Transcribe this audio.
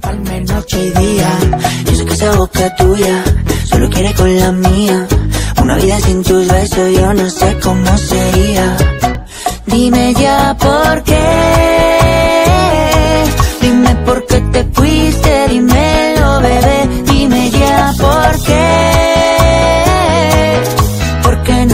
Palme noche y día. Yo sé que esa boca tuya solo quiere con la mía. Una vida sin tus besos yo no sé cómo sería. Dime ya por qué. Dime por qué te fuiste, dímelo bebé. Dime ya por qué. ¿Por qué no